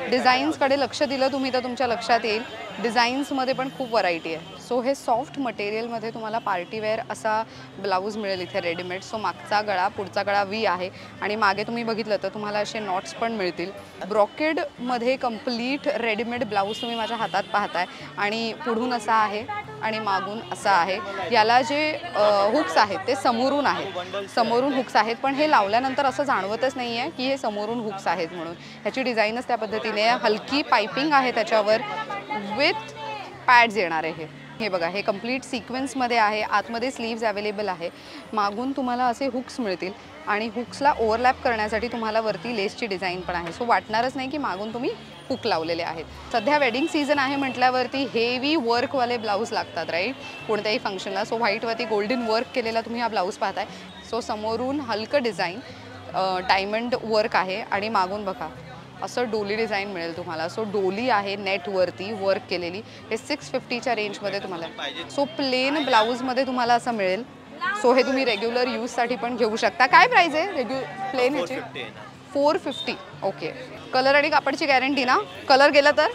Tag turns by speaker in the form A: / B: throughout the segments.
A: डिझाईन्सकडे लक्ष दिलं तुम्ही तर तुमच्या लक्षात येईल. डिझाईन्समध्ये पण खूप व्हरायटी आहे. सो हे सॉफ्ट मटेरियलमध्ये तुम्हाला पार्टीवेअर असा ब्लाऊज मिळेल इथे रेडीमेड सो मागचा गळा पुढचा गळा वी आहे. आणि मागे तुम्ही बघितलं तर तुम्हाला असे नॉट्स पण मिळतील. ब्रॉकेडमध्ये कंप्लीट रेडीमेड ब्लाऊज तुम्ही माझ्या हातात पाहताय. आणि पुढून असा आहे आणि मागून असा आहे. याला जे हुक्स आहेत ते समोरून आहेत. समोरून हुक्स आहेत. पण हे लावल्यानंतर असं जाणवतच नाही आहे की हे समोरून हुक्स आहेत म्हणून. ह्याची डिझाईनच त्या पद्धतीने हलकी पायपिंग आहे त्याच्यावर. विथ पॅड्स येणार आहे. हे हे बघा हे कंप्लीट सिक्वेन्समध्ये आहे. आतमध्ये स्लीव्ज अवेलेबल आहे. मागून तुम्हाला असे हुक्स मिळतील आणि हुक्सला ओव्हरलॅप करण्यासाठी तुम्हाला वरती लेसची डिझाईन पण आहे. सो वाटणारच नाही की मागून तुम्ही हुक लावलेले आहेत. सध्या वेडिंग सीझन आहे म्हटल्यावरती हेवी वर्कवाले ब्लाऊज लागतात राईट कोणत्याही फंक्शनला सो व्हाईटवरती गोल्डन वर्क केलेला तुम्ही हा ब्लाऊज पाहताय. सो समोरून हलकं डिझाईन डायमंड वर्क आहे. आणि मागून बघा असं डोली डिझाईन मिळेल तुम्हाला. सो डोली आहे नेटवरती वर्क केलेली. हे सिक्स फिफ्टीच्या रेंजमध्ये तुम्हाला. सो प्लेन ब्लाऊजमध्ये तुम्हाला असं मिळेल. सो हे तुम्ही रेग्युलर यूजसाठी पण घेऊ शकता. काय प्राईज आहे? रेग्यु प्लेन ह्याची फोर फिफ्टी ओके कलर आणि कापडची गॅरंटी ना? कलर गेला तर?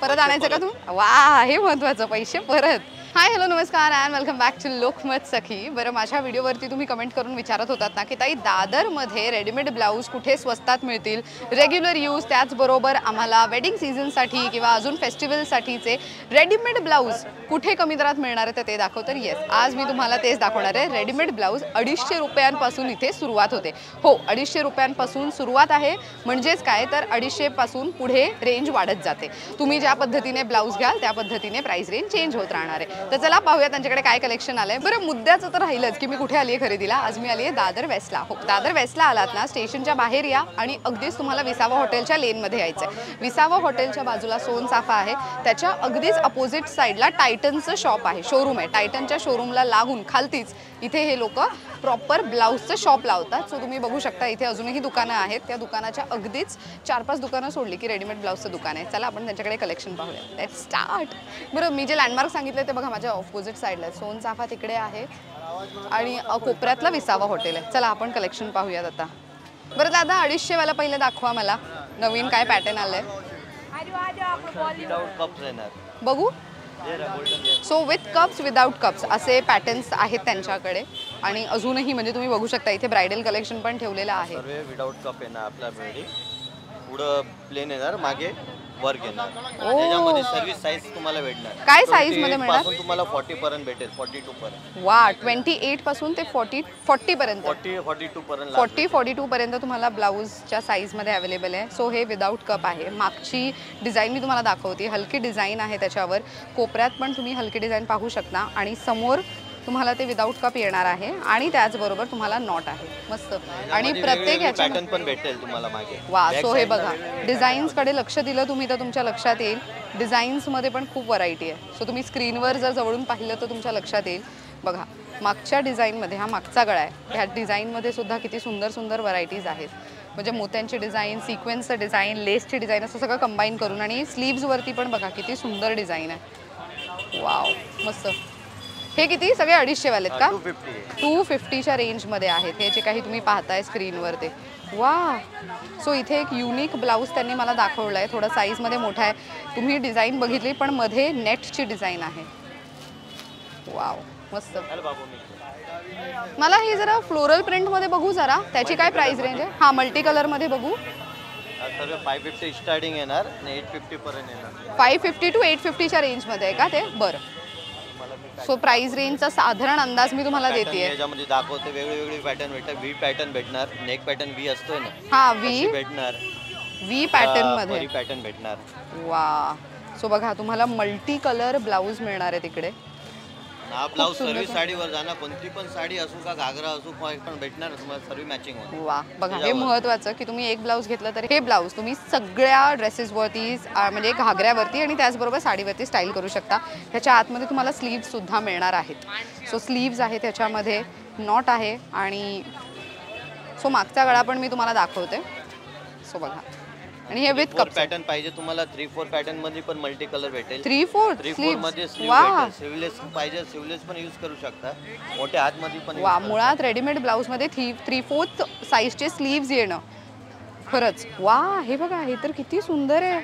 A: परत आणायचं का तू? वा हे महत्वाचं. पैसे परत. हाय हॅलो नमस्कार and welcome back to Lokmat Sakhi बरं माझ्या व्हिडिओवरती तुम्ही कमेंट करून विचारत होतात ना की ताई दादरमध्ये रेडीमेड ब्लाऊज कुठे स्वस्तात मिळतील? रेग्युलर यूज त्याचबरोबर आम्हाला वेडिंग सीझनसाठी किंवा अजून फेस्टिवलसाठीचे रेडीमेड ब्लाऊज कुठे कमी दरात मिळणार आहे तर ते दाखव तर येस आज मी तुम्हाला तेच दाखवणार आहे. रेडीमेड ब्लाऊज अडीचशे रुपयांपासून इथे सुरुवात होते. हो अडीचशे रुपयांपासून सुरुवात आहे. म्हणजेच काय? तर अडीचशेपासून पुढे रेंज वाढत जाते. तुम्ही ज्या पद्धतीने ब्लाऊज घ्याल त्या पद्धतीने प्राईस रेंज चेंज होत राहणार आहे. तर चला पाहूया त्यांच्याकडे काय कलेक्शन आलंय. बरं मुद्द्याचं तर राहिलंच की मी कुठे आली आहे खरेदीला? आज मी आली आहे दादर वेस्टला हो दादर वेस्टला आलात ना स्टेशनच्या बाहेर या आणि अगदीच तुम्हाला विसावा हॉटेलच्या लेनमध्ये यायचं आहे विसावा हॉटेलच्या बाजूला सोन साफा आहे. त्याच्या अगदीच अपोजिट साईडला टायटनचं शॉप आहे. शोरूम आहे. टायटनच्या शोरूमला लागून खालतीच इथे हे लोक प्रॉपर ब्लाऊजचं शॉप लावतात. सो तुम्ही बघू शकता इथे अजूनही दुकानं आहेत. त्या दुकानाच्या अगदीच चार पाच दुकानं सोडली की रेडीमेड ब्लाऊजचं दुकान आहे. चला आपण त्यांच्याकडे कलेक्शन पाहूया. लेट स्टार्ट बरं मी जे लँडमार्क सांगितले ते बघा माझ्या ऑपोजिट साईडला आहे. सोन चाफा तिकडे आहे. आणि कोपऱ्यातला विसावा हॉटेल आहे. चला आपण कलेक्शन पाहूयात आता. बरं दादा अडीचशेवाला पहिले दाखवा मला. नवीन काय पॅटर्न आलं आहे बघू. So with cups without cups असे पॅटर्न्स आहेत त्यांच्याकडे. आणि अजूनही म्हणजे तुम्ही बघू शकता इथे ब्रायडल कलेक्शन पण ठेवलेलं आहे.
B: विदाउट कप येणार आपल्या वेळी पुढं प्लेन येणार मागे. वर्क येणार त्याच्यामध्ये सर्विस साईज तुम्हाला भेटणार.
A: काय size मध्ये
B: 28
A: मिळणार?
B: पासून तुम्हाला फॉर्टी पर्यंत भेटेल फॉर्टी टू पर्यंत.
A: वा ट्वेंटी एटपासून ते फोर्टी फोर्टी पर्यंत.
B: फॉर्टी फॉर्टी टू पर्यंत
A: फोर्टी फोर्टी टू पर्यंत तुम्हाला ब्लाऊजच्या साईजमध्ये अवेलेबल आहे. सो हे विदाऊट कप आहे. मागची डिझाईन मी तुम्हाला दाखवते. हलकी डिझाईन आहे त्याच्यावर. कोपऱ्यात पण तुम्ही हलकी डिझाईन पाहू शकता. आणि समोर तुम्हाला ते विदाऊट कप येणार आहे आणि त्याचबरोबर तुम्हाला नॉट आहे. मस्त. आणि प्रत्येक
B: पॅटर्न पण भेटेल तुम्हाला मागे.
A: वा सो हे बघा. डिझाईन्सकडे लक्ष दिलं तुम्ही तर तुमच्या लक्षात येईल. डिझाईन्समध्ये पण खूप व्हरायटी आहे. सो तुम्ही स्क्रीनवर जर जवळून पाहिलं तर तुमच्या लक्षात येईल. बघा मागच्या डिझाईनमध्ये हा मागचा गळा आहे. ह्या डिझाईनमध्ये सुद्धा किती सुंदर सुंदर व्हरायटीज आहेत. म्हणजे मोत्यांची डिझाईन सिक्वेन्सचं डिझाईन लेसची डिझाईन असं सगळं कंबाईन करून आणि स्लीव्सवरती पण बघा किती सुंदर डिझाईन आहे. वाव मस्त. हे किती? सगळे अडीचशेवाले आहेत का?
B: टू फिफ्टी
A: टू फिफ्टीच्या रेंजमध्ये आहेत हे जे काही तुम्ही पाहताय स्क्रीनवर ते. वा! सो इथे एक युनिक ब्लाऊज त्यांनी मला दाखवलं आहे थोडं साईजमध्ये मोठा आहे. तुम्ही डिझाईन बघितली पण मध्ये नेटची डिझाईन आहे. वाव मस्त. मला हे जरा फ्लोरल प्रिंटमध्ये बघू जरा. त्याची काय प्राइस रेंज आहे? हां मल्टी कलरमध्ये बघू.
B: फाय फिफ्टी स्टार्टिंग येणार
A: फाय फिफ्टी टू एट फिफ्टीच्या रेंजमध्ये आहे का ते? बरं. सो प्राइस रेंजचा साधारण अंदाज मी तुम्हाला देते
B: याच्यामध्ये दाखवते. वेगळी वेगळी पॅटर्न भेटणार व्ही पॅटर्न भेटणार. नेक पॅटर्न व्ही असतोय ना?
A: हां व्ही
B: भेटणार.
A: व्ही पॅटर्नमध्ये
B: पॅटर्न भेटणार.
A: वा सो बघा तुम्हाला मल्टी कलर ब्लाऊज मिळणार आहे तिकडे.
B: हा ब्लाऊज सर्व साडीवर जाणार कोणती पण साडी असू का घागरा असू पण भेटणार तुम्हाला सर्व मॅचिंग होणार.
A: वा बघा हे महत्वाचं की तुम्ही एक ब्लाऊज घेतलं तर हे ब्लाऊज तुम्ही सगळ्या ड्रेसेसवरती म्हणजे घागऱ्यावरती आणि त्याचबरोबर साडीवरती स्टाईल करू शकता. ह्याच्या आतमध्ये तुम्हाला स्लीव्ज सुद्धा मिळणार आहेत. सो स्लीव्ज आहे त्याच्यामध्ये नॉट आहे आणि सो मागचा गळा पण मी तुम्हाला दाखवते. सो बघा. आणि हे विथ कप
B: पॅटर्न पाहिजे तुम्हाला. थ्री फोर पॅटर्नमध्ये पण मल्टी कलर भेटेल
A: थ्री फोर
B: थ्री फोरमध्ये सिवलेस पाहिजे सिवलेस पण यूज करू शकता. मोठ्या हातमध्ये पण
A: वा मुळात रेडीमेड ब्लाऊजमध्ये थ्री थ्री फोर्थ साईजचे स्लीव्ज येणं. खरंच. वा हे बघा हे तर किती सुंदर आहे.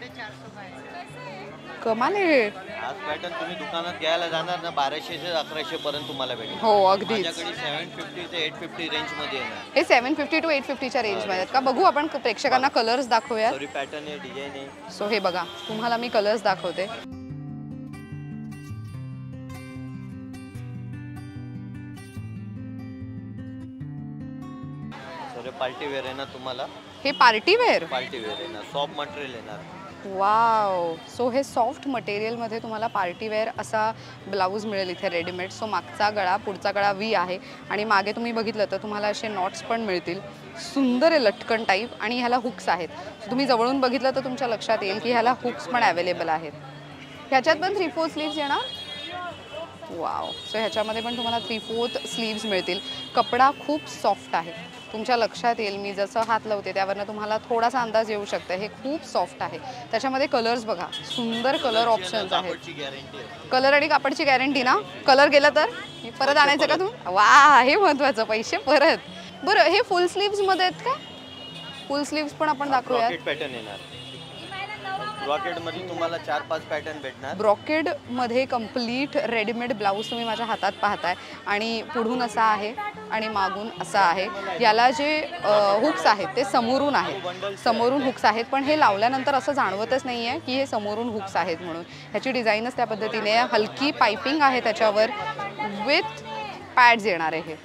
A: कमाल आहे.
B: हाच पॅटर्न तुम्ही दुकानात घ्यायला जाणार ना बाराशे ते अकराशे पर्यंत तुम्हाला भेटेल.
A: हो अगदीच.
B: माझ्याकडे सेव्हन फिफ्टी ते एट फिफ्टी रेंजमध्ये येणार
A: हे सेवन फिफ्टी टू एट फिफ्टीच्या रेंजमध्ये आहेत. का बघू आपण प्रेक्षकांना कलर्स दाखवूया
B: सॉरी पॅटर्न आहे डिझाईन आहे.
A: सो हे बघा तुम्हाला मी कलर्स दाखवते.
B: सॉरी पार्टी वेअर आहे ना तुम्हाला?
A: हे पार्टी वेअर
B: पार्टी वेअर येणार सॉफ्ट मटेरियल येणार.
A: वाव सो हे सॉफ्ट मटेरियलमध्ये तुम्हाला पार्टीवेअर असा ब्लाऊज मिळेल इथे रेडीमेड सो मागचा गळा पुढचा गळा वी आहे. आणि मागे तुम्ही बघितलं तर तुम्हाला असे नॉट्स पण मिळतील. सुंदर आहे लटकन टाईप आणि ह्याला हुक्स आहेत. तुम्ही जवळून बघितलं तर तुमच्या लक्षात येईल की ह्याला हुक्स पण अवेलेबल आहेत. ह्याच्यात पण थ्री फोर स्लीव्स येणार? वाव सो ह्याच्यामध्ये पण तुम्हाला थ्री फोर्थ स्लीव्स मिळतील. कपडा खूप सॉफ्ट आहे. तुमच्या लक्षात येईल मी जसं हात लावते त्यावरनं तुम्हाला थोडासा अंदाज येऊ शकतो. हे खूप सॉफ्ट आहे. त्याच्यामध्ये कलर्स बघा. सुंदर कलर ऑप्शन्स आहेत. कलर आणि कापडची गॅरंटी ना? कलर गेला तर? परत आणायचं का तू? वा हे महत्वाचं. पैसे परत. बरं हे फुलमध्ये आहेत का? फुल स्लीव्स पण आपण दाखवूयात.
B: रॉकेट पॅटर्न येणार. ब्रॉकेडमध्ये तुम्हाला चार पाच पॅटर्न भेटणार.
A: ब्रॉकेडमध्ये कंप्लीट रेडीमेड ब्लाऊज तुम्ही माझ्या हातात पाहताय. आणि पुढून असा आहे आणि मागून असा आहे. याला जे हुक्स आहेत ते समोरून आहेत. समोरून हुक्स आहेत पण हे लावल्यानंतर असं जाणवतच नाही आहे की हे समोरून हुक्स आहेत म्हणून. ह्याची डिझाईनच त्या पद्धतीने हलकी पायपिंग आहे त्याच्यावर. विथ पॅड्स येणार आहे हे.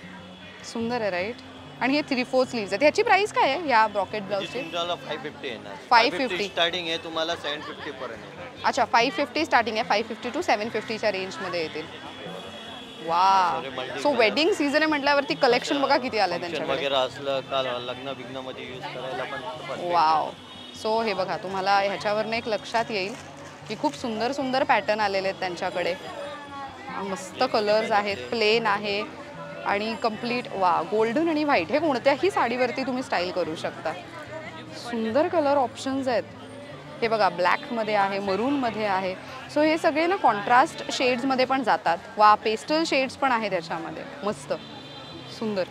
A: सुंदर आहे राईट आणि हे थ्री फोर स्लीव्स आहेत. ह्याची प्राइस काय आहे या ब्रॉकेट ब्लाऊजची
B: तुमच्याला फाय फिफ्टी येणार.
A: 550.
B: स्टार्टिंग आहे तुम्हाला सेवन फिफ्टी पर्यंत
A: अच्छा फाईव्ह फिफ्टी स्टार्टिंग आहे. फाईव्ह फिफ्टी टू सेवन फिफ्टीच्या रेंजमध्ये येतील. वा सो वेडिंग सीझन आहे म्हटल्यावरती कलेक्शन बघा किती
B: फंक्शन
A: त्यांच्याकडे. वाव सो हे बघा तुम्हाला ह्याच्यावरनं एक लक्षात येईल की खूप सुंदर सुंदर पॅटर्न आलेले आहेत त्यांच्याकडे. मस्त कलर्स आहेत प्लेन आहे. आणि कंप्लीट वा गोल्डन आणि व्हाईट हे कोणत्याही साडीवरती तुम्ही स्टाईल करू शकता. सुंदर कलर ऑप्शन्स आहेत. हे बघा ब्लॅकमध्ये आहे मरूनमध्ये आहे. सो हे सगळे ना कॉन्ट्रास्ट शेड्समध्ये पण जातात. वा पेस्टल शेड्स पण आहे त्याच्यामध्ये. मस्त. सुंदर.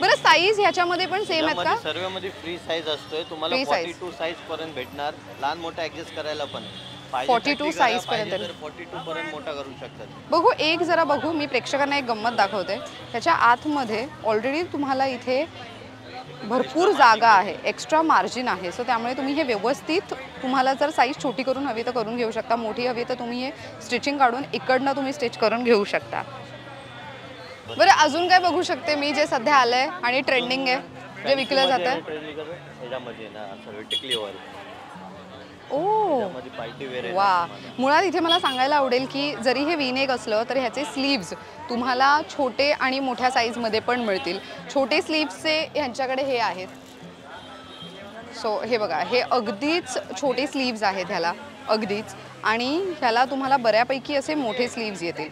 A: बरं साईज ह्याच्यामध्ये पण सेम आहेत का?
B: त्यामध्ये सर्वमध्ये फ्री साईज असतोय. तुम्हाला
A: Free
B: forty
A: size.
B: Two size पर्यंत भेटणार. लहान मोठा ऍडजस्ट करायला पण.
A: 42 size पर्यंत.
B: फोर्टी टू पर्यंत मोठा करू शकतात.
A: बघू एक जरा बघू मी प्रेक्षकांना एक गंमत दाखवते. त्याच्या आतमध्ये ऑलरेडी तुम्हाला इथे भरपूर जागा आहे. एक्स्ट्रा मार्जिन आहे. सो त्यामुळे तुम्ही हे व्यवस्थित तुम्हाला जर साईज छोटी करून हवी तर करून घेऊ शकता. मोठी हवी तर तुम्ही हे स्टिचिंग काढून इकडनं तुम्ही स्टिच करून घेऊ शकता. बरं अजून काय बघू शकते मी? जे सध्या आलंय आणि ट्रेंडिंग आहे जे विकलं जात ओ
B: आहे
A: वा. मुळात इथे मला सांगायला आवडेल की जरी हे विनेक असलं तर ह्याचे स्लीव्ज तुम्हाला छोटे आणि मोठ्या साईजमध्ये पण मिळतील. छोटे स्लीव्सचे ह्यांच्याकडे हे आहेत. सो हे बघा हे अगदीच छोटे स्लीव्ज आहेत ह्याला अगदीच. आणि ह्याला तुम्हाला बऱ्यापैकी असे मोठे स्लीव्ज येतील.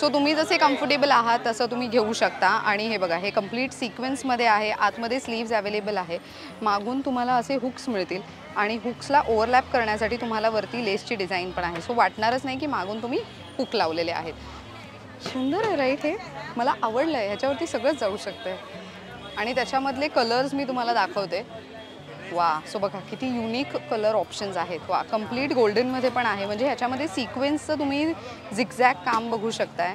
A: सो तुम्ही जसे कम्फर्टेबल आहात तसं तुम्ही घेऊ शकता. आणि हे बघा हे कंप्लीट सिक्वेन्समध्ये आहे. आतमध्ये स्लीव्ज अवेलेबल आहे. मागून तुम्हाला असे हुक्स मिळतील. आणि हुक्सला ओव्हरलॅप करण्यासाठी तुम्हाला वरती लेसची डिझाईन पण आहे. सो वाटणारच नाही की मागून तुम्ही हुक लावलेले आहेत. सुंदर आहे राईट हे? मला आवडलं आहे ह्याच्यावरती सगळंच जाऊ शकतं आणि त्याच्यामधले कलर्स मी तुम्हाला दाखवते. वा. सो बघा किती युनिक कलर ऑप्शन्स आहेत. वा कंप्लीट गोल्डनमध्ये पण आहे. म्हणजे ह्याच्यामध्ये सिक्वेन्सचं तुम्ही झिगझॅग काम बघू शकताय.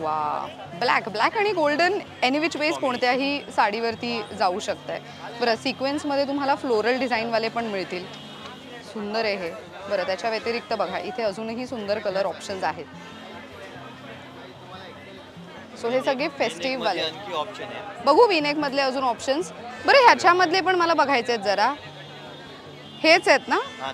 A: वा. ब्लॅक ब्लॅक आणि गोल्डन एनी विच वेज कोणत्याही साडीवरती जाऊ शकताय. बरं सिक्वेन्समध्ये तुम्हाला फ्लोरल डिझाईनवाले पण मिळतील. सुंदर आहे हे. बरं त्याच्या व्यतिरिक्त बघा इथे अजूनही सुंदर कलर ऑप्शन्स आहेत. सो हे सगळे फेस्टिव्ह वाले
B: मध्ये आणखी ऑप्शन आहे.
A: बघू विनेक मधले अजून ऑप्शन्स बरं ह्याच्यामधले पण मला बघायचे आहेत जरा. हेच आहेत ना?
B: हा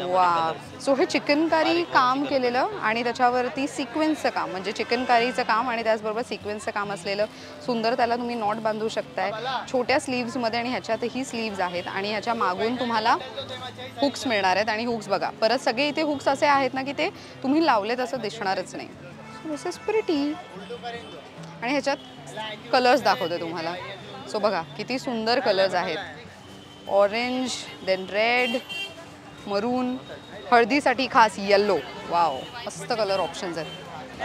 A: वा. सो हे चिकनकारी काम केलेलं आणि त्याच्यावरती सिक्वेन्सचं काम. म्हणजे चिकनकारीचं काम आणि त्याचबरोबर सिक्वेन्सचं काम असलेलं. सुंदर त्याला तुम्ही नॉट बांधू शकताय. छोट्या स्लीव्समध्ये आणि ह्याच्यातही स्लीव्ज आहेत. आणि ह्याच्या मागून तुम्हाला हुक्स मिळणार आहेत. आणि हुक्स बघा. परत सगळे इथे हुक्स असे आहेत ना की ते तुम्ही लावलेत असं दिसणारच नाही. दिस इज प्रिटी आणि ह्याच्यात कलर्स दाखवते तुम्हाला. सो बघा किती सुंदर कलर्स आहेत. ऑरेंज देन रेड मरून हळदीसाठी खास येल्लो वाव मस्त कलर ऑप्शन्स आहेत.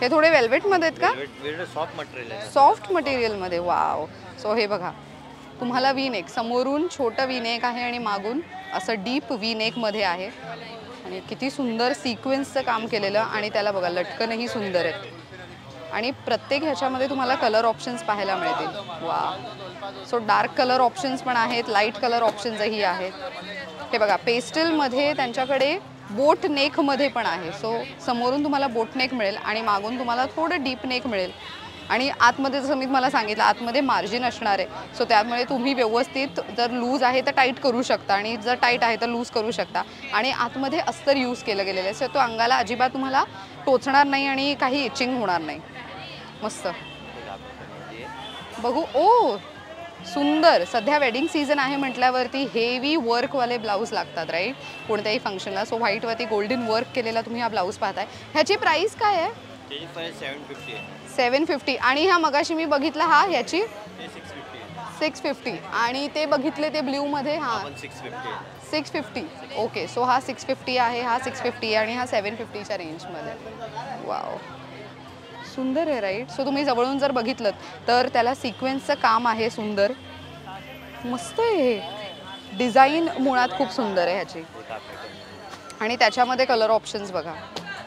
B: हा
A: थोडे वेल्वेटमध्ये आहेत का?
B: सॉफ्ट मटेरियल
A: सॉफ्ट मटेरियलमध्ये वाव सो हे बघा तुम्हाला वी नेक समोरून छोटं वी नेक आहे आणि मागून असं डीप वी नेकमध्ये आहे. आणि किती सुंदर सिक्वेन्सचं काम केलेलं आणि त्याला बघा लटकनही सुंदर आहेत. आणि प्रत्येक ह्याच्यामध्ये तुम्हाला कलर ऑप्शन्स पाहायला मिळतील. वा सो डार्क कलर ऑप्शन्स पण आहेत लाइट कलर ऑप्शन्सही आहेत. हे बघा पेस्टलमध्ये त्यांच्याकडे बोट नेकमध्ये पण आहे. सो समोरून तुम्हाला बोट नेक मिळेल आणि मागून तुम्हाला थोडं डीप नेक मिळेल. आणि आतमध्ये जसं मी तुम्हाला सांगितलं आतमध्ये मार्जिन असणार आहे. सो त्यामुळे तुम्ही व्यवस्थित जर लूज आहे तर टाईट करू शकता आणि जर टाईट आहे तर लूज करू शकता. आणि आतमध्ये अस्तर यूज केलं गेलेलं आहे. सो तो अंगाला अजिबात तुम्हाला टोचणार नाही आणि काही इचिंग होणार नाही. मस्त. बघू. ओ सुंदर. सध्या वेडिंग सीझन आहे म्हटल्यावरती हेवी वर्कवाले ब्लाऊज लागतात राईट कोणत्याही फंक्शनला सो व्हाईटवरती गोल्डन वर्क केलेला तुम्ही हा ब्लाऊज पाहताय. ह्याची प्राईस काय आहे.
B: Seven fifty.
A: आणि ह्या मगाशी मी बघितला हा ह्याची?
B: Six fifty.
A: आणि ते बघितले ते ब्ल्यूमध्ये हां.
B: Six fifty.
A: ओके सो हा सिक्स फिफ्टी आहे हा सिक्स फिफ्टी आणि हा सेवन फिफ्टीच्या रेंजमध्ये. वाव. सुंदर आहे राईट सो तुम्ही जवळून जर बघितलं तर त्याला सिक्वेन्सचं काम आहे सुंदर. मस्त आहे हे. डिझाईन मुळात खूप सुंदर आहे ह्याची. आणि त्याच्यामध्ये कलर ऑप्शन्स बघा.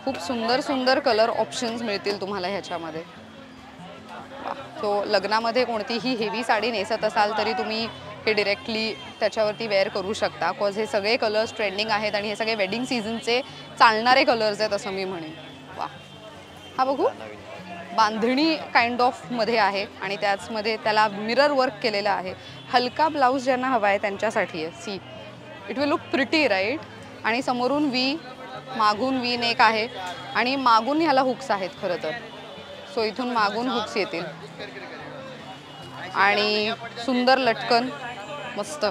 A: खूप सुंदर सुंदर कलर ऑप्शन्स मिळतील तुम्हाला ह्याच्यामध्ये. सो लग्नामध्ये कोणतीही हेवी साडी नेसत असाल तरी तुम्ही हे डिरेक्टली त्याच्यावरती वेअर करू शकता. कॉज हे सगळे कलर्स ट्रेंडिंग आहेत आणि हे सगळे वेडिंग सीझनचे चालणारे कलर्स आहेत असं मी म्हणेन. वा हा बघू. बांधणी काइंड ऑफमध्ये आहे आणि त्याचमध्ये त्याला मिरर वर्क केलेलं आहे. हलका ब्लाऊज ज्यांना हवा आहे त्यांच्यासाठी आहे. See it will look pretty right आणि समोरून वी मागून वी नेक आहे. आणि मागून ह्याला हुक्स आहेत खरं तर. सो इथून मागून हुक्स येतील. आणि सुंदर लटकन मस्त.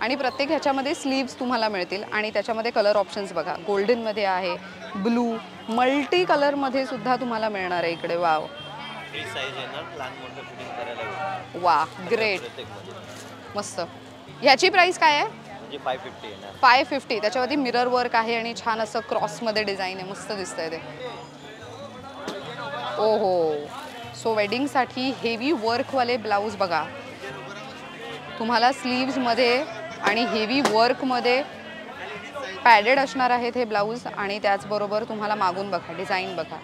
A: आणि प्रत्येक ह्याच्यामध्ये स्लीव्स तुम्हाला मिळतील. आणि त्याच्यामध्ये कलर ऑप्शन्स बघा. गोल्डनमध्ये आहे ब्लू मल्टी कलरमध्ये सुद्धा तुम्हाला मिळणार आहे इकडे. वाव. वा ग्रेट मस्त. ह्याची प्राइस काय आहे?
B: फाय फिफ्टी येणार
A: फाय फिफ्टी त्याच्यावरती मिरर वर्क आहे आणि छान असं क्रॉसमध्ये डिझाईन आहे. मस्त दिसतंय ते. ओ हो सो वेडिंगसाठी हेवी वर्कवाले ब्लाऊज बघा. तुम्हाला स्लीव्समध्ये आणि हेवी वर्कमध्ये पॅडेड असणार आहेत हे ब्लाऊज आणि त्याचबरोबर तुम्हाला मागून बघा डिझाईन बघा.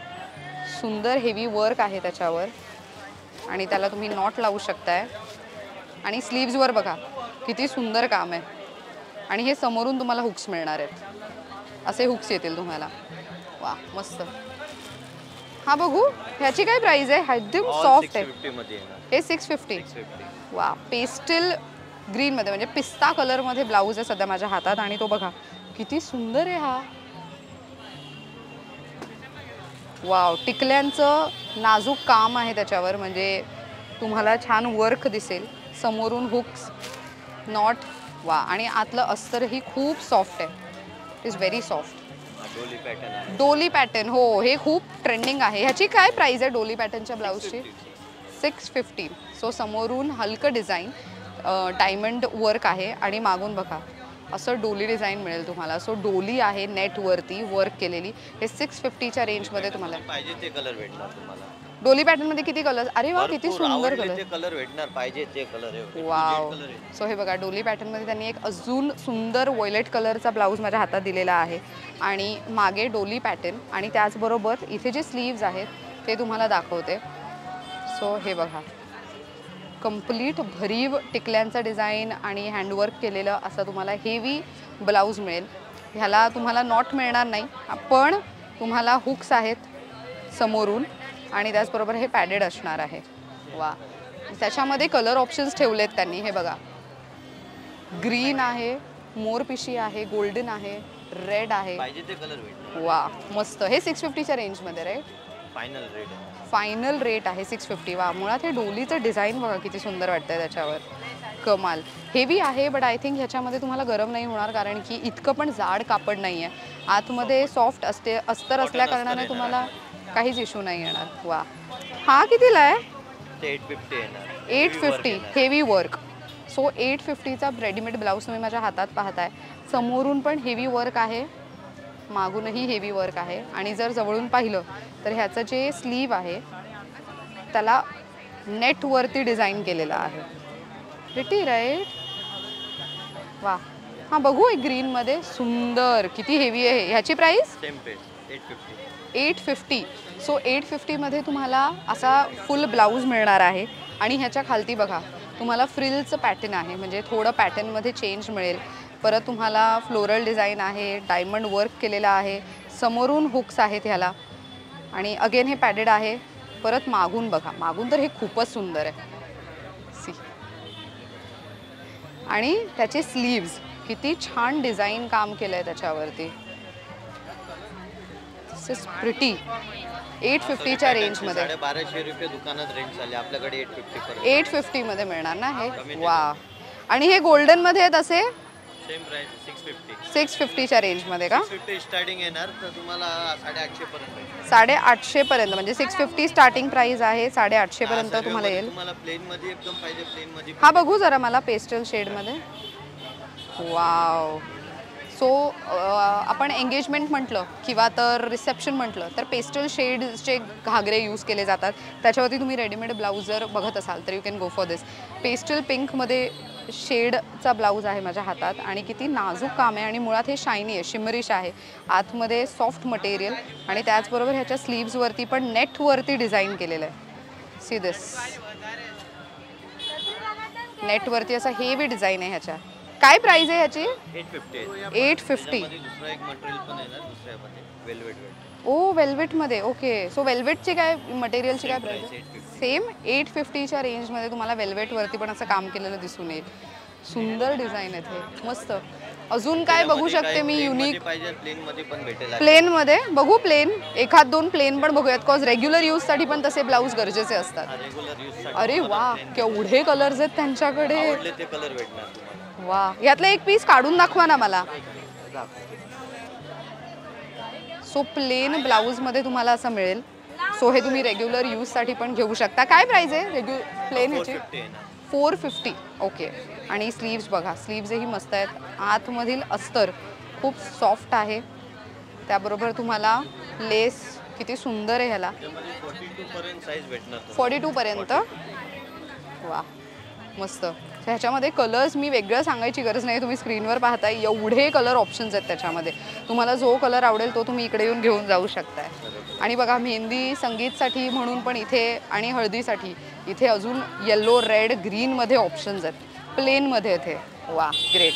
A: सुंदर हेवी वर्क आहे त्याच्यावर. आणि त्याला तुम्ही नॉट लावू शकताय. आणि स्लीव्सवर बघा किती सुंदर काम आहे. आणि हे समोरून तुम्हाला हुक्स मिळणार आहेत. असे हुक्स येतील तुम्हाला. वा मस्त. हा बघू ह्याची काय प्राइस आहे? हा एकदम सॉफ्ट आहे. हे सिक्स फिफ्टी वा पेस्टल ग्रीनमध्ये म्हणजे पिस्ता कलरमध्ये ब्लाऊज आहे सध्या माझ्या हातात आणि तो बघा. किती सुंदर आहे हा. वाव टिकल्यांचं नाजूक काम आहे त्याच्यावर म्हणजे तुम्हाला छान वर्क दिसेल. समोरून हुक्स नॉट वा आणि आतलं अस्तरही खूप सॉफ्ट आहे. इट इज व्हेरी सॉफ्ट
B: डोली पॅटर्न आहे.
A: डोली पॅटर्न हो हे खूप ट्रेंडिंग आहे. ह्याची काय प्राइस आहे डोली पॅटर्नच्या ब्लाऊजची सिक्स फिफ्टी सो समोरून हलकं डिझाईन डायमंड वर्क आहे. आणि मागून बघा असं डोली डिझाईन मिळेल तुम्हाला. सो डोली आहे नेटवरती वर्क केलेली. हे सिक्स फिफ्टीच्या रेंजमध्ये तुम्हाला
B: पाहिजे ते कलर भेटणार
A: डोली पॅटर्नमध्ये किती कलर अरे वा किती सुंदर कलर
B: कलर भेटणार पाहिजे ते कलर
A: वाव सो हे बघा डोली पॅटर्नमध्ये त्यांनी एक अजून सुंदर वॉयलेट कलरचा ब्लाऊज माझ्या हातात दिलेला आहे. आणि मागे डोली पॅटर्न आणि त्याचबरोबर इथे जे स्लीव्ज आहेत ते तुम्हाला दाखवते. सो हे बघा. कंप्लीट भरीव टिकल्यांचं डिझाईन आणि हँडवर्क केलेलं असं तुम्हाला हेवी ब्लाऊज मिळेल. ह्याला तुम्हाला नॉट मिळणार नाही पण तुम्हाला हुक्स आहेत समोरून. आणि त्याचबरोबर हे पॅडेड असणार आहे. वा. त्याच्यामध्ये कलर ऑप्शन्स ठेवलेत त्यांनी. हे बघा. ग्रीन आहे मोरपिशी आहे गोल्डन आहे रेड आहे. वा. मस्त. हे सिक्स फिफ्टीच्या रेंजमध्ये राईट
B: फायनल रेट आहे.
A: फायनल रेट आहे सिक्स फिफ्टी वा. मुळात हे डोलीचं डिझाईन बघा किती सुंदर वाटतंय त्याच्यावर. कमाल. हेवी आहे बट आय थिंक ह्याच्यामध्ये तुम्हाला गरम नाही होणार कारण की इतकं पण जाड कापड नाही आहे आतमध्ये सॉफ्ट असते अस्तर असल्या कारणाने तुम्हाला काहीच इश्यू नाही येणार. वा. हा कितीला आहे?
B: एट फिफ्टी येणार.
A: Eight. Heavy work so eight फिफ्टीचा readymade blouse तुम्ही माझ्या हातात पाहताय. समोरून पण हेवी वर्क आहे. मागूनही हेवी वर्क आहे. आणि जर जवळून पाहिलं तर ह्याचं जे स्लीव आहे त्याला नेटवरती डिझाईन केलेलं आहे. प्रिटी राईट वा. हां बघू एक ग्रीनमध्ये सुंदर. किती हेवी आहे. ह्याची price
B: fifty
A: eight fifty so eight फिफ्टीमध्ये तुम्हाला असा फुल ब्लाऊज मिळणार आहे. आणि ह्याच्या खालती बघा तुम्हाला फ्रिलचं पॅटर्न आहे. म्हणजे थोडं पॅटर्नमध्ये चेंज मिळेल. परत तुम्हाला फ्लोरल डिझाईन आहे डायमंड वर्क केलेलं आहे समोरून हुक्स आहेत ह्याला. आणि अगेन हे पॅडेड आहे. परत मागून बघा मागून तर हे खूपच सुंदर आहे. सी आणि त्याचे स्लीव्ज किती छान डिझाईन काम केलं आहे त्याच्यावरती. दिस इज प्रिटी एट फिफ्टीच्या रेंजमध्ये
B: बाराशे रुपये दुकानात रेंज झाले. आपल्याकडे एट फिफ्टी पर्यंत.
A: एट फिफ्टीमध्ये मिळणार ना हे? वा. आणि हे गोल्डनमध्ये आहेत असे?
B: प्राइस सिक्स फिफ्टी
A: सिक्स फिफ्टीच्या रेंजमध्ये का?
B: स्टार्टिंग येणार तर तुम्हाला साडेआठशे पर्यंत
A: म्हणजे सिक्स फिफ्टी स्टार्टिंग प्राईस आहे साडेआठशेपर्यंत
B: हा,
A: तुम्हाला येईल.
B: तुम्हाला प्लेन मध्ये एकदम पाहिजे प्लेन मध्ये
A: हा बघू जरा मला पेस्टल शेडमध्ये वाव सो आपण एंगेजमेंट म्हटलं किंवा तर रिसेप्शन म्हटलं तर पेस्टल शेड्सचे घागरे यूज केले जातात. त्याच्यावरती तुम्ही रेडीमेड ब्लाऊज जर बघत असाल तर you can go for this pastel पिंकमध्ये शेडचा ब्लाऊज आहे माझ्या हातात आणि किती नाजूक काम आहे आणि मुळात हे शायनी आहे शिमरिश आहे. आतमध्ये सॉफ्ट मटेरियल आणि त्याचबरोबर ह्याच्या स्लीव्सवरती पण नेटवरती डिझाईन केलेलं आहे. सी दिस नेटवरती असं हेवी डिझाईन आहे ह्याच्या. काय प्राइस आहे ह्याची?
B: एट फिफ्टी
A: एट फिफ्टी ओ वेल्वेटमध्ये ओके सो वेल्वेटची काय मटेरियलची काय प्राइस आहे? सेम एट फिफ्टीच्या रेंजमध्ये तुम्हाला वेल्वेटवरती पण असं काम केलेलं दिसून येईल. सुंदर डिझाईन आहे ते मस्त. अजून काय बघू शकते मी युनिक प्लेनमध्ये बघू प्लेन एखाद दोन प्लेन पण बघूयात. कॉज रेग्युलर यूजसाठी पण तसे ब्लाऊज गरजेचे असतात. अरे वा केवढे कलर्स आहेत त्यांच्याकडे. वा. यातलं एक पीस काढून दाखवा ना मला. सो प्लेन ब्लाऊजमध्ये तुम्हाला असं मिळेल. सो हे तुम्ही रेग्युलर यूजसाठी पण घेऊ शकता. काय प्राइस आहे? रेग्यु प्लेन ह्याची फोर फिफ्टी ओके आणि स्लीव्स बघा. स्लीव्सही मस्त आहेत. आतमधील अस्तर खूप सॉफ्ट आहे. त्याबरोबर तुम्हाला लेस किती सुंदर आहे ह्याला.
B: फोर्टी टू पर्यंत
A: वा. मस्त. ह्याच्यामध्ये कलर्स मी वेगळं सांगायची गरज नाही. तुम्ही स्क्रीनवर पाहताय एवढे कलर ऑप्शन्स आहेत त्याच्यामध्ये. तुम्हाला जो कलर आवडेल तो तुम्ही इकडे येऊन घेऊन जाऊ शकताय. आणि बघा मेहंदी संगीतसाठी म्हणून पण इथे आणि हळदीसाठी इथे अजून येल्लो रेड ग्रीनमध्ये ऑप्शन्स आहेत. प्लेनमध्ये इथे वा ग्रेट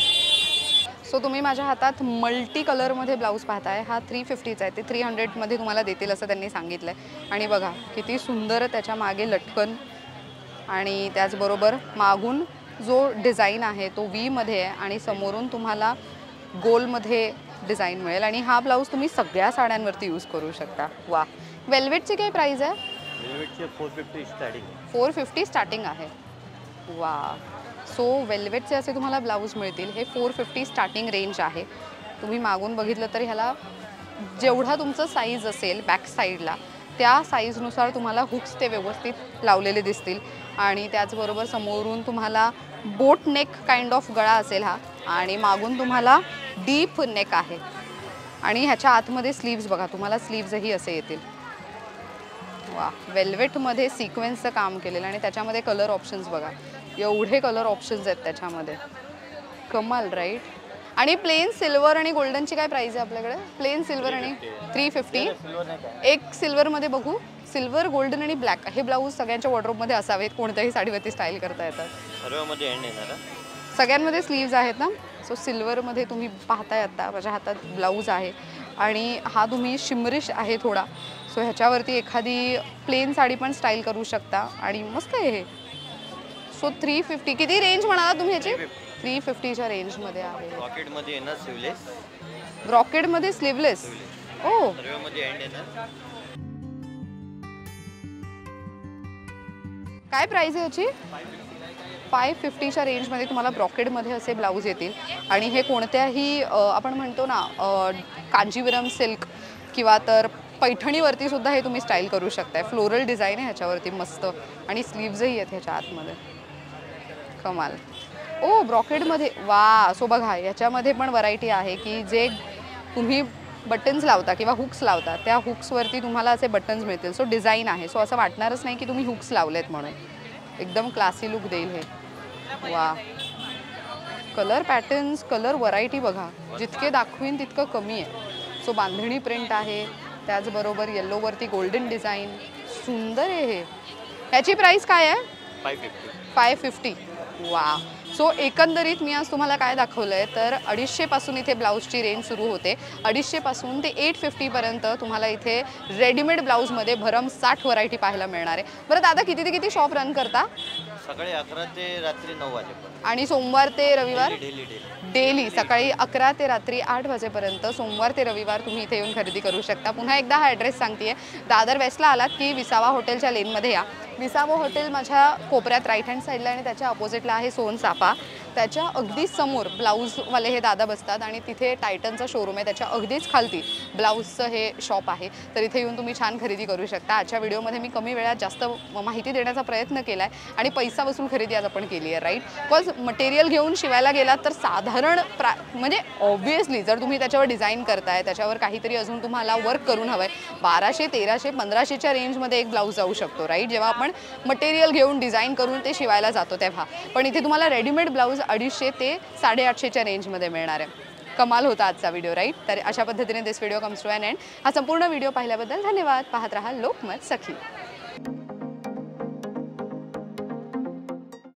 A: सो तुम्ही माझ्या हातात मल्टी कलरमध्ये ब्लाऊज पाहताय. हा थ्री फिफ्टीचा आहे. ते थ्री हंड्रेडमध्ये तुम्हाला देतील असं त्यांनी सांगितलं आहे आणि बघा किती सुंदर त्याच्यामागे लटकन आणि त्याचबरोबर मागून जो डिझाईन आहे तो व्हीमध्ये आहे आणि समोरून तुम्हाला गोलमध्ये डिझाईन मिळेल. आणि हा ब्लाऊज तुम्ही सगळ्या साड्यांवरती यूज करू शकता. वा वेल्वेटची काय प्राईज आहे?
B: Four fifty starting
A: four fifty starting आहे. वा सो वेल्वेटचे असे तुम्हाला ब्लाऊज मिळतील. हे फोर फिफ्टी स्टार्टिंग रेंज आहे. तुम्ही मागून बघितलं तर ह्याला जेवढा तुमचं साईज असेल बॅक साईडला त्या साईजनुसार तुम्हाला हुक्स ते व्यवस्थित लावलेले दिसतील. आणि त्याचबरोबर समोरून तुम्हाला बोट नेक काइंड ऑफ गळा असेल हा. आणि मागून तुम्हाला डीप नेक आहे. आणि ह्याच्या आतमध्ये स्लीव्ज बघा तुम्हाला स्लीव्जही असे येतील. वा वेल्वेटमध्ये सिक्वेन्सचं काम केलेलं आणि त्याच्यामध्ये कलर ऑप्शन्स बघा. एवढे कलर ऑप्शन्स आहेत त्याच्यामध्ये. कमाल राईट आणि प्लेन सिल्वर आणि गोल्डनची काय प्राईस आहे आपल्याकडे? प्लेन सिल्वर आणि थ्री फिफ्टी एक सिल्वरमध्ये बघू. सिल्वर गोल्डन आणि ब्लॅक हे ब्लाऊज सगळ्यांच्या वॉर्ड्रोबमध्ये असावेत. कोणत्याही साडीवरती स्टाईल करता येतात.
B: सर्वांमध्ये एंड येणार हा.
A: सगळ्यांमध्ये स्लीव्ज आहेत ना? सो सिल्वरमध्ये तुम्ही पाहताय आता. माझ्या हातात ब्लाऊज आहे. आणि हा तुम्ही शिमरिश आहे थोडा. सो ह्याच्यावरती एखादी प्लेन साडी पण स्टाईल करू शकता. आणि मस्त आहे हे. सो थ्री फिफ्टी किती रेंज म्हणाला तुम्ही ह्याची? थ्री फिफ्टीच्या रेंजमध्ये आहे.
B: रॉकेटमध्ये येणार सिवलेस
A: रॉकेटमध्ये स्लीवलेस ओ.
B: सर्वांमध्ये एंड येणार.
A: काय प्राईस आहे याची? फाय फिफ्टीच्या रेंजमध्ये तुम्हाला ब्रॉकेडमध्ये असे ब्लाऊज येतील. आणि हे कोणत्याही आपण म्हणतो ना कांजीवरम सिल्क किंवा तर पैठणीवरती सुद्धा हे तुम्ही स्टाईल करू शकताय. फ्लोरल डिझाईन आहे ह्याच्यावरती मस्त. आणि स्लीव्जही आहेत ह्याच्या आतमध्ये. कमाल. ओ ब्रॉकेडमध्ये. वा सो बघा याच्यामध्ये पण व्हरायटी आहे की जे तुम्ही बटन्स लावता किंवा हुक्स लावता त्या हुक्सवरती तुम्हाला असे बटन्स मिळतील. सो डिझाईन आहे. सो असं वाटणारच नाही की तुम्ही हुक्स लावलेत म्हणून. एकदम क्लासी लुक देईल हे. वा. कलर पॅटर्न्स कलर व्हरायटी बघा. जितके दाखवीन तितकं कमी आहे. सो बांधणी प्रिंट आहे. त्याचबरोबर येल्लोवरती गोल्डन डिझाईन सुंदर आहे हे. ह्याची प्राईस काय आहे?
B: फाय फिफ्टी
A: फाय फिफ्टी वा. सो एकंदरीत मी आज तुम्हाला काय दाखवलं आहे तर अडीचशेपासून इथे ब्लाऊजची रेंज सुरू होते. अडीचशेपासून ते एट फिफ्टीपर्यंत तुम्हाला इथे रेडीमेड ब्लाऊजमध्ये भरम साठ व्हरायटी पाहायला मिळणार आहे. बरं दादा किती ते किती शॉप रन करता?
B: सकाळी अकरा ते रात्री नऊ वाजेपर्यंत.
A: आणि सोमवार ते रविवार?
B: Daily daily
A: daily. सकाळी अकरा ते रात्री आठ वाजेपर्यंत सोमवार ते रविवार तुम्ही इथे येऊन खरेदी करू शकता. पुन्हा एकदा हा ॲड्रेस सांगते दादर वेस्टला आलात की विसावा हॉटेलच्या लेनमध्ये या. विसावा हॉटेल माझ्या कोपऱ्यात राईट हँड साईडला आणि त्याच्या अपोजिटला आहे सोन सापा त्याच्या अगदी समोर ब्लाऊजवाले हे दादा बसतात आणि तिथे टायटनचा शोरूम आहे. त्याच्या अगदीच खालती ब्लाऊजचं हे शॉप आहे. तर इथे येऊन तुम्ही छान खरेदी करू शकता. आजच्या व्हिडिओमध्ये मी कमी वेळात जास्त माहिती देण्याचा प्रयत्न केला आहे आणि पैसा वसूल खरेदी आज आपण केली आहे राईट बिकॉज मटेरियल घेऊन शिवायला गेलात तर साधारण प्रा म्हणजे ऑब्वियसली जर तुम्ही त्याच्यावर डिझाईन करताय त्याच्यावर काहीतरी अजून तुम्हाला वर्क करून हवं आहे बाराशे तेराशे पंधराशेच्या रेंजमध्ये एक ब्लाऊज जाऊ शकतो राईट जेव्हा आपण मटेरियल घेऊन डिझाईन करून ते शिवायला जातो तेव्हा. पण इथे तुम्हाला रेडीमेड ब्लाऊज अडीचशे ते साडेआठशेच्या रेंजमध्ये मिळणार आहे. कमाल होता आजचा व्हिडिओ राईट? तर अशा पद्धतीने this video comes to an end हा संपूर्ण व्हिडिओ पाहिल्याबद्दल धन्यवाद. पाहत राहा लोकमत सखी.